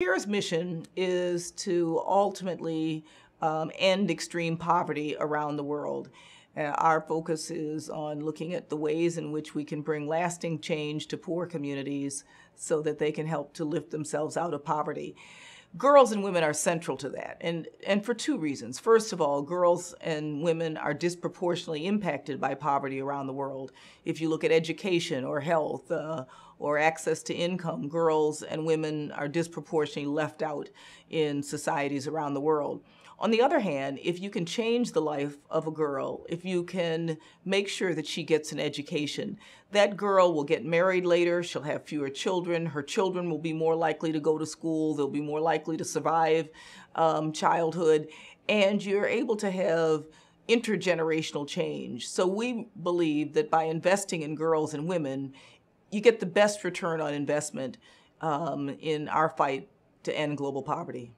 CARE's mission is to ultimately um, end extreme poverty around the world. Uh, our focus is on looking at the ways in which we can bring lasting change to poor communities so that they can help to lift themselves out of poverty. Girls and women are central to that, and, and for two reasons. First of all, girls and women are disproportionately impacted by poverty around the world. If you look at education or health uh, or access to income, girls and women are disproportionately left out in societies around the world. On the other hand, if you can change the life of a girl, if you can make sure that she gets an education, that girl will get married later, she'll have fewer children, her children will be more likely to go to school, they'll be more likely to survive um, childhood, and you're able to have intergenerational change. So we believe that by investing in girls and women, you get the best return on investment um, in our fight to end global poverty.